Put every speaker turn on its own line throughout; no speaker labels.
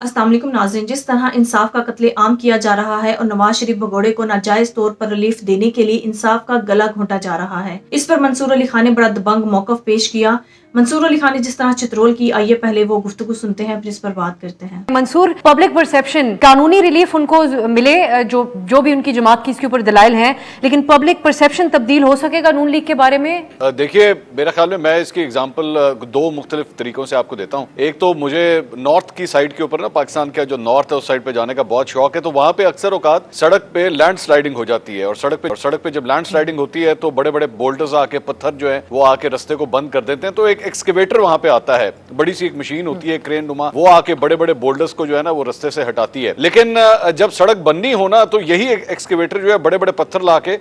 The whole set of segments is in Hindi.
अस्सलाम नाजरन, जिस तरह इंसाफ का कत्ले आम किया जा रहा है और नवाज़ शरीफ भगोड़े को नाजायज तौर पर रिलीफ देने के लिए इंसाफ का गला घोटा जा रहा है। इस पर मंसूर अली खान ने बड़ा दबंग मौकफ पेश किया। मंसूर अली खान ने जिस तरह चित्रोल की आइए पहले वो गुफ्तु सुनते हैं फिर इस पर बात करते हैं।
मंसूर पब्लिक परसेप्शन कानूनी रिलीफ उनको मिले जो जो भी उनकी जमात की इसके ऊपर दलाइल हैं लेकिन पब्लिक परसेप्शन तब्दील हो सकेगा नून लीग के बारे में?
देखिए मेरे ख्याल में मैं इसकी एग्ज़ाम्पल दो मुख्तलिफ़ तरीकों से आपको देता हूँ। एक तो मुझे नॉर्थ की साइड के ऊपर ना पाकिस्तान का जो नॉर्थ है उस साइड पे जाने का बहुत शौक है तो वहाँ पे अक्सर औकात सड़क पे लैंड स्लाइडिंग हो जाती है और सड़क पे और सड़क पे जब लैंड स्लाइडिंग होती है तो बड़े बड़े बोल्डर्स आके पत्थर जो है वो आके रस्ते को बंद कर देते हैं तो एक एक्सकेवेटर वहाँ पे आता है। बड़ी सी एक मशीन होती है क्रेन नुमा। वो आके बड़े बड़े बोल्डर्स को जो है ना, वो रस्ते से हटाती है। लेकिन जब सड़क बननी हो ना तो यही एक्सकेवेटर जो है बड़े बड़े पत्थर ला के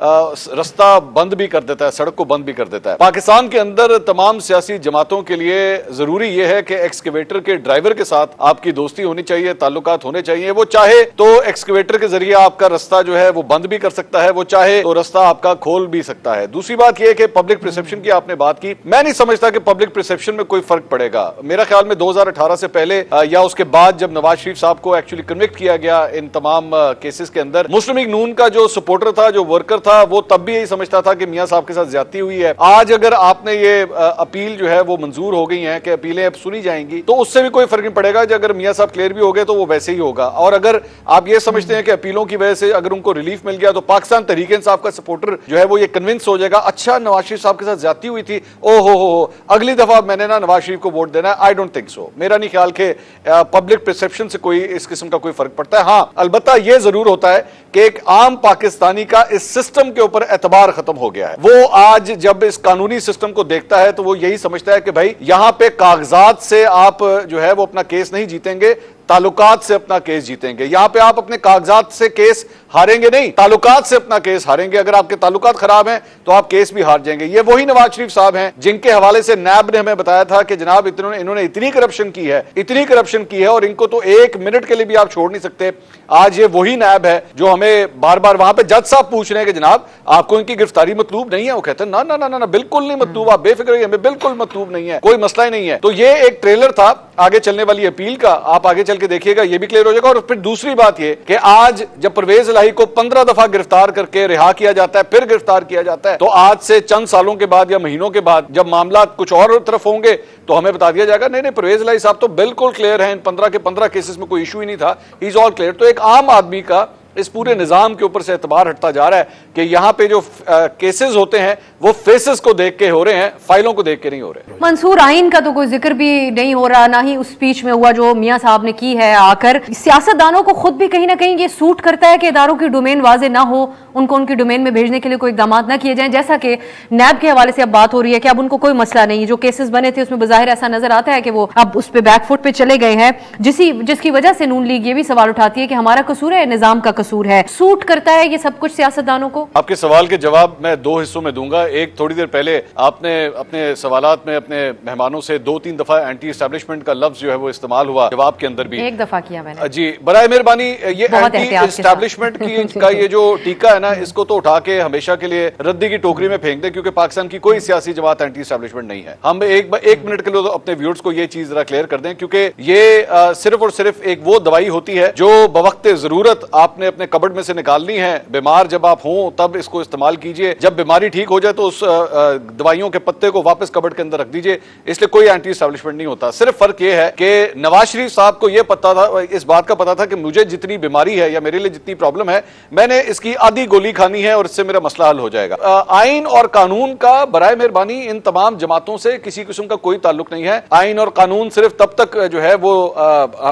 रास्ता बंद भी कर देता है, सड़क को बंद भी कर देता है। पाकिस्तान के अंदर तमाम सियासी जमातों के लिए ज़रूरी यह है कि एक्सकेवेटर के ड्राइवर के साथ आपकी दोस्ती होनी चाहिए, ताल्लुकात होने चाहिए। वो चाहे तो एक्सकेवेटर के ज़रिए आपका रास्ता जो है, वो बंद भी कर सकता है, वो चाहे तो रास्ता आपका खोल भी सकता है। दूसरी बात यह कि पब्लिक प्रिसेप्शन की आपने बात की। मैं नहीं समझता कि पब्लिक प्रिसेप्शन में कोई फ़र्क पड़ेगा। मेरा ख्याल में 2018 से पहले या उसके बाद जब नवाज़ शरीफ साहब को एक्चुअली कन्विक्ट किया गया इन तमाम केसेस के अंदर, मुस्लिम लीग नून का जो सपोर्टर था, जो वर्कर था, वो तब भी यही समझता था कि मियाँ साहब के साथ ज़्यादा हुई है। आज अगर आपने ये अपील जो है वो मंजूर हो गई है कि अपीलें अब सुनी जाएँगी तो उससे भी कोई फ़र्क नहीं पड़ेगा अगर मियाँ साहब क्लियर भी हो गए तो वो वैसे ही होगा। और अगर आप ये समझते हैं कि अपीलों की वजह से अगर उनको रिलीफ मिल गया तो पाकिस्तान तरीके इंसाफ का सपोर्टर जो है वो ये कन्विंस हो जाएगा अच्छा नवाज़ शरीफ साहब के साथ ज़्यादा हुई थी ओ हो हो, अगली दफ़ा मैंने ना नवाज़ शरीफ को वोट देना है आई डोंट थिंक सो मेरा नहीं ख्याल के पब्लिक परसेप्शन से कोई इस किस्म का कोई फ़र्क पड़ता है। हाँ अलबत्ता यह ज़रूर होता है कि एक आम पाकिस्तानी का इस सिस्टम के ऊपर एतबार खत्म हो गया है। वो आज जब इस कानूनी सिस्टम को देखता है तो वो यही समझता है कि भाई, यहाँ पे कागजात से आप जो है, वो अपना केस नहीं जीतेंगे, ताल्लुकात से अपना केस जीतेंगे। यहाँ पे आप अपने कागजात से केस हारेंगे नहीं, ताल्लुकात से अपना केस हारेंगे। अगर आपके ताल्लुकात खराब हैं तो आप केस भी हार जाएँगे। ये वही नवाज़ शरीफ साहब हैं, जिनके हवाले से नैब ने हमें बताया था कि जनाब, इतने इन्होंने इतनी करप्शन की है, इतनी करप्शन की है, और इनको तो एक मिनट के लिए भी आप छोड़ नहीं सकते। आज ये वही नैब है जो हमें बार बार वहाँ पे जज साहब पूछ रहे हैं कि जनाब, आपको इनकी गिरफ्तारी मतलूब नहीं है? वो कहते हैं, ना ना ना ना बिल्कुल नहीं मतलूब, आप बेफिक्र हमें बिल्कुल मतलूब नहीं है, कोई मसला ही नहीं है। तो ये एक ट्रेलर था, आगे चलने वाली अपील का, आप आगे चल के देखिएगा, ये भी क्लियर हो जाएगा। और फिर दूसरी बात ये कि आज जब परवेज लाही को पंद्रह दफ़ा गिरफ़्तार करके रिहा किया जाता है, फिर गिरफ़्तार किया जाता है तो आज से चंद सालों के बाद या महीनों के बाद जब मामला कुछ और तरफ़ होंगे तो हमें बता दिया जाएगा, नहीं नहीं, परवेज लाही साहब तो बिल्कुल क्लियर है, इन पंद्रह के पंद्रह केसेस में कोई इशू ही नहीं था इज़ ऑल क्लियर। तो एक आम आदमी का इस पूरे निज़ाम के ऊपर से एतबार हटता जा रहा है कि यहाँ पे जो केसेस होते हैं, वो फेसेस को देख के हो रहे हैं, फाइलों को देख के नहीं हो रहे।
मंसूर, आइन का तो कोई ज़िक्र भी नहीं हो रहा, ना ही उस स्पीच में हुआ जो मियाँ साहब ने की है आकर। सियासतदानों को खुद भी कहीं ना कहीं ये सूट करता है कि इदारों की डोमेन वाजे ना हो, उनको उनकी डोमेन में भेजने के लिए कोई इकदाम ना किए जाए। जैसा कि नैब के हवाले से अब बात हो रही है कि अब उनको कोई मसला नहीं जो केसेस बने थे, उसमें बाहिर ऐसा नज़र आता है कि वो अब उस पर बैकफुट पे चले गए हैं। जिसी, जिसकी वजह से नून लीग ये भी सवाल उठाती है कि हमारा कसूर है, निज़ाम का कसूर है। सूट करता है ये सब कुछ सियासतदानों को?
आपके सवाल के जवाब मैं दो हिस्सों में दूँगा। एक थोड़ी देर पहले आपने अपने सवाल में अपने मेहमानों से दो तीन दफ़ा एंटी स्टैब्लिशमेंट का लफ्ज जो है वो इस्तेमाल हुआ जवाब के अंदर भी।
एक दफ़ा किया मैंने।
जी बरए मेहरबानी ये एंटी स्टैब्लिशमेंट की का ये जो टीका है ना इसको तो उठा के हमेशा के लिए रद्दी की टोकरी में फेंक दे क्योंकि पाकिस्तान की कोई सियासी जमात एंटी स्टैब्लिशमेंट नहीं है। हम एक एक मिनट के लिए तो अपने व्यूर्स को ये चीज़ जरा क्लियर कर दें क्योंकि ये सिर्फ़ और सिर्फ़ एक वो दवाई होती है जो बवक्त ज़रूरत आपने अपने कबड़ में से निकालनी है, बीमार जब आप हों, तब इसको इस्तेमाल कीजिए। जब बीमारी ठीक हो जाए तो उस दवाइयों के पत्ते को वापस कबड़ के अंदर रख दीजिए। इसलिए कोई एंटी स्टैब्लिशमेंट नहीं होता। सिर्फ़ फ़र्क यह है कि नवाज़ शरीफ साहब को यह पता था, इस बात का पता था कि मुझे जितनी बीमारी है या मेरे लिए जितनी प्रॉब्लम है, मैंने इसकी आधी गोली खानी है और इससे मेरा मसला हल हो जाएगा। आइन और कानून का बरए मेहरबानी इन तमाम जमातों से किसी किस्म का कोई ताल्लुक नहीं है। आइन और कानून सिर्फ़ तब तक जो है वो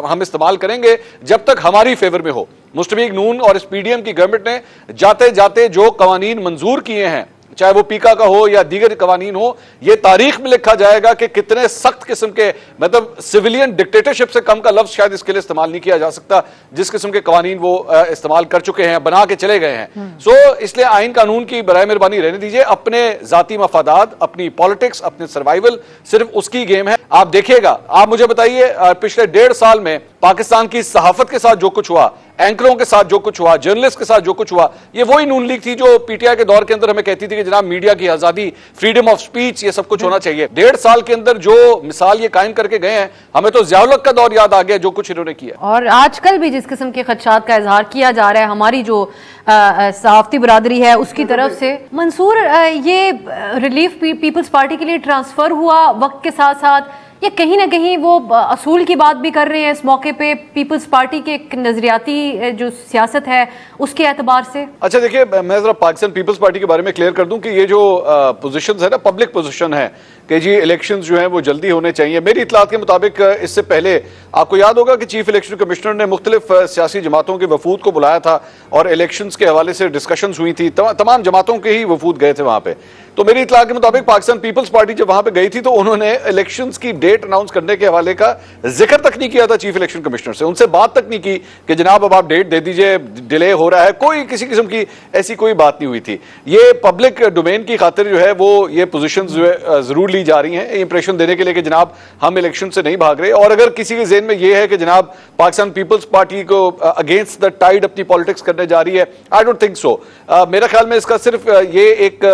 हम इस्तेमाल करेंगे जब तक हमारी फेवर में हो। मुस्लिम नून और इस पीडीएम की गवर्नमेंट ने जाते जाते जो कवानीन मंजूर किए हैं चाहे वो पीका का हो या दीगर कवानीन हो ये तारीख में लिखा जाएगा कि कितने सख्त किस्म के मतलब सिविलियन डिक्टेटरशिप से कम का लफ्ज शायद इसके लिए इस्तेमाल नहीं किया जा सकता। जिस किस्म के कवानीन वो इस्तेमाल कर चुके हैं बना के चले गए हैं। हम्म। सो इसलिए आइन कानून की बरए मेहरबानी रहने दीजिए। अपने जाती मफादात अपनी पॉलिटिक्स अपने सर्वाइवल सिर्फ़ उसकी गेम है। आप देखिएगा। आप मुझे बताइए पिछले डेढ़ साल में पाकिस्तान की सहाफत के साथ जो कुछ हुआ एंकरों के साथ जो कुछ हुआ जर्नलिस्ट के साथ जो कुछ हुआ ये वही नून लीग थी जो पीटीआई के दौर के अंदर हमें कहती थी कि जनाब मीडिया की आज़ादी फ्रीडम ऑफ़ स्पीच ये सब कुछ होना चाहिए। डेढ़ साल के अंदर जो मिसाल ये कायम करके गए हैं हमें तो जियाउलक का दौर याद आ गया जो कुछ इन्होंने किया।
और आजकल भी जिस किस्म के खदशात का इजहार किया जा रहा है हमारी जो सहाफती बरदरी है उसकी तरफ़ से। मंसूर ये रिलीफ पीपल्स पार्टी के लिए ट्रांसफ़र हुआ वक्त के साथ साथ ये कहीं ना कहीं वो असूल की बात भी कर रहे हैं इस मौके पे पीपल्स पार्टी के एक नजरियाती जो सियासत है, उसके एतबार से।
अच्छा देखिए, मैं जरा पाकिस्तान पीपल्स पार्टी के बारे में क्लियर कर दूँ कि ये जो पोजीशंस है ना पब्लिक पोजीशन है कि जी इलेक्शन जो हैं वो जल्दी होने चाहिए। मेरी इतलात के मुताबिक इससे पहले आपको याद होगा कि चीफ इलेक्शन कमिश्नर ने मुख्तलिफ़ सियासी जमातों के वफूद को बुलाया था और इलेक्शन के हवाले से डिस्कशन हुई थी। तमाम जमातों के ही वफूद गए थे वहाँ पर तो मेरी इतला के मुताबिक पाकिस्तान पीपल्स पार्टी जब वहाँ पर गई थी तो उन्होंने इलेक्शन की डेट अनाउंस करने के हवाले का ज़िक्र तक नहीं किया था चीफ इलेक्शन कमिश्नर से। उनसे बात तक नहीं की कि जनाब, अब आप डेट दे दीजिए डिले हो रहा है। कोई किसी किस्म की ऐसी कोई बात नहीं हुई थी। ये पब्लिक डोमेन की खातिर जो है वो ये पोजिशन जो है ज़रूर ली जा रही हैं इंप्रेशन देने के लिए कि जनाब हम इलेक्शन से नहीं भाग रहे। और अगर किसी के जेन में यह है कि जनाब पाकिस्तान पीपल्स पार्टी को अगेंस्ट द टाइड अपनी पॉलिटिक्स करने जा रही है आई डोंट थिंक सो मेरा ख्याल में इसका सिर्फ़ ये एक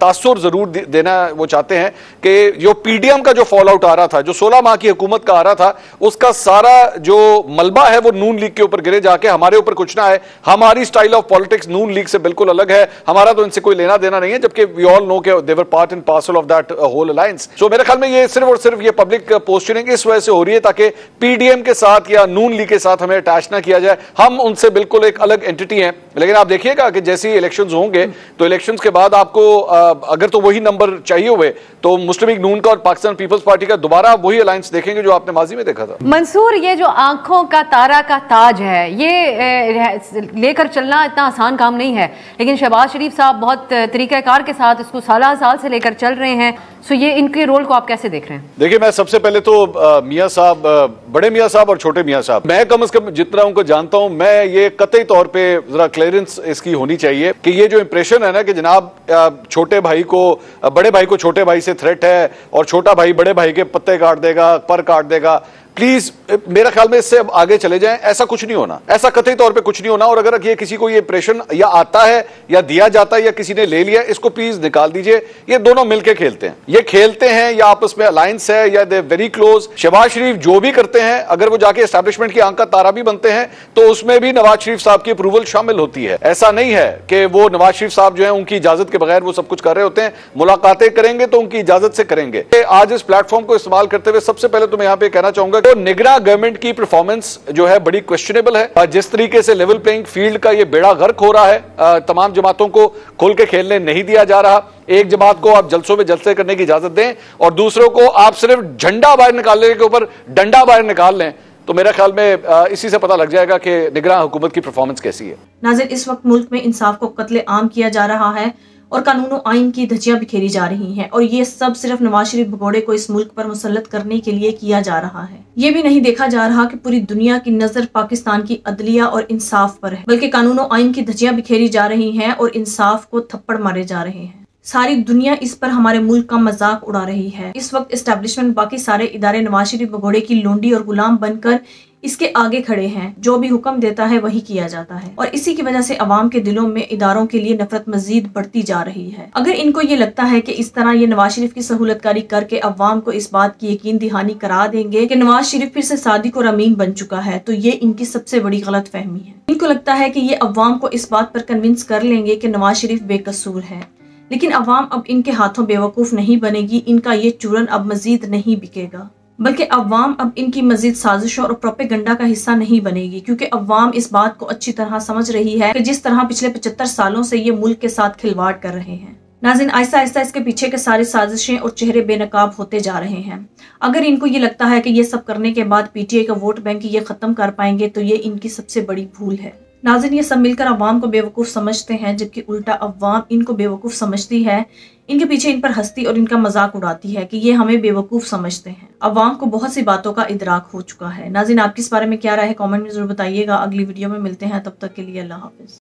तासुर ज़रूर देना वो चाहते हैं कि जो पीडीएम का जो फॉल आउट आ रहा था, जो सोलह माह की हुकूमत का आ रहा था, उसका सारा जो मलबा है वो नून लीग के ऊपर गिरे जाके हमारे ऊपर कुछ ना है हमारी style of politics Noon league से बिल्कुल अलग है। हमारा तो इनसे कोई लेना देना नहीं है, जबकि वी ऑल नो के they're part and parcel of that whole alliance so मेरे ख्याल में ये सिर्फ़ और सिर्फ़ ये पब्लिक पोस्टरिंग इस वजह से हो रही है ताकि पीडीएम के साथ या नून लीग के साथ हमें अटैच ना किया जाए। हम उनसे बिल्कुल एक अलग एंटिटी हैं। लेकिन आप देखिएगा कि जैसे ही इलेक्शंस होंगे तो इलेक्शंस के बाद आपको अगर तो वही नंबर चाहिए हुए तो मुस्लिम लीग नून का और पाकिस्तान पीपल्स पार्टी का दोबारा वही अलायंस देखेंगे जो आपने माजी में देखा था।
मंसूर, ये जो आँखों का तारा का ताज है, ये लेकर चलना इतना आसान काम नहीं है। लेकिन शहबाज शरीफ साहब बहुत तरीक़ाकार के साथ इसको साल साल से लेकर चल रहे हैं। सो ये इनके रोल को आप कैसे देख रहे हैं?
देखिए, मैं सबसे पहले तो मियाँ साहब बड़े मियाँ साहब और छोटे मियाँ साहब। मैं कम अज कम जितना उनको जानता हूँ, मैं ये कतई तौर पे जरा क्लियरेंस इसकी होनी चाहिए कि ये जो इंप्रेशन है ना कि जनाब छोटे भाई को बड़े भाई को छोटे भाई से थ्रेट है और छोटा भाई बड़े भाई के पत्ते काट देगा, पर काट देगा। प्लीज़ मेरा ख्याल में इससे अब आगे चले जाएँ। ऐसा कुछ नहीं होना। ऐसा कतई तौर पे कुछ नहीं होना। और अगर ये किसी को ये इंप्रेशन या आता है, या दिया जाता है, या किसी ने ले लिया, इसको प्लीज़ निकाल दीजिए। ये दोनों मिलकर खेलते हैं। ये खेलते हैं, या आपस में अलायंस है, या they very close Shahbaz Sharif जो भी करते हैं, अगर वो जाके स्टैब्लिशमेंट की आँख का तारा भी बनते हैं तो उसमें भी नवाज़ शरीफ साहब की अप्रूवल शामिल होती है। ऐसा नहीं है कि वो नवाज़ शरीफ साहब जो है, उनकी इजाज़त के बगैर वो सब कुछ कर रहे होते हैं। मुलाकातें करेंगे तो उनकी इजाज़त से करेंगे। आज इस प्लेटफॉर्म को इस्तेमाल करते हुए सबसे पहले तो मैं यहाँ पे कहना चाहूँगा तो निगरा गवर्नमेंट की परफॉर्मेंस जो है बड़ी क्वेश्चनेबल है। जिस तरीके से लेवल प्लेइंग फ़ील्ड का ये बेड़ा गर्क हो रहा है तमाम जमातों को खोल के खेलने नहीं दिया जा रहा। एक जमात को आप जलसों में जलसे करने की इजाज़त दें और दूसरों को आप सिर्फ़ झंडा बाहर निकालने के ऊपर डंडा बाहर निकाल लें तो मेरा ख्याल में इसी से पता लग जाएगा कि निगरान हुकूमत की परफॉर्मेंस कैसी है।
नाजिर, इस वक्त मुल्क में इंसाफ को कत्ले आम किया जा रहा है। और कानून आइन की धज्जियाँ बिखेरी जा रही हैं और ये सब सिर्फ़ नवाज़ शरीफ भगोड़े को इस मुल्क पर मुसलत करने के लिए किया जा रहा है। ये भी नहीं देखा जा रहा कि पूरी दुनिया की नज़र पाकिस्तान की अदलिया और इंसाफ पर है, बल्कि कानून आइन की धज्जियाँ बिखेरी जा रही है और इंसाफ को थप्पड़ मारे जा रहे हैं। सारी दुनिया इस पर हमारे मुल्क का मज़ाक उड़ा रही है। इस वक्त एस्टेब्लिशमेंट बाकी सारे इदारे नवाज़ शरीफ भगोड़े की लोंडी और गुलाम बनकर इसके आगे खड़े हैं। जो भी हुक्म देता है वही किया जाता है। और इसी की वजह से अवाम के दिलों में इदारों के लिए नफरत मजीद बढ़ती जा रही है। अगर इनको ये लगता है कि इस तरह ये नवाज़ शरीफ की सहूलतकारी करके अवाम को इस बात की यकीन दहानी करा देंगे कि नवाज़ शरीफ फिर से सादिक और अमीन बन चुका है तो ये इनकी सबसे बड़ी गलत फहमी है। इनको लगता है की ये अवाम को इस बात पर कन्विंस कर लेंगे की नवाज़ शरीफ बेकसूर है। लेकिन अवाम अब इनके हाथों बेवकूफ़ नहीं बनेगी, इनका ये चूरन अब मजीद नहीं बिकेगा। बल्कि अवाम अब इनकी मजीद साजिशों और प्रोपेगंडा का हिस्सा नहीं बनेगी, क्योंकि अवाम इस बात को अच्छी तरह समझ रही है कि जिस तरह पिछले पचहत्तर सालों से ये मुल्क के साथ खिलवाड़ कर रहे हैं। नाजिन, आहिस्ता आहिस्ता इसके पीछे के सारी साजिशें और चेहरे बेनकाब होते जा रहे हैं। अगर इनको ये लगता है कि ये सब करने के बाद पीटीए का वोट बैंक ये खत्म कर पाएँगे तो ये इनकी सबसे बड़ी भूल है। नाजिन ये सब मिलकर अवाम को बेवकूफ़ समझते हैं, जबकि उल्टा अवाम इनको बेवकूफ़ समझती है। इनके पीछे इन पर हंसती और इनका मज़ाक उड़ाती है कि ये हमें बेवकूफ़ समझते हैं। अवाम को बहुत सी बातों का इदराक हो चुका है। नाजिन आपकी इस बारे में क्या राय है? कॉमेंट में ज़रूर बताइएगा। अगली वीडियो में मिलते हैं। तब तक के लिए अल्लाह हाफिज़।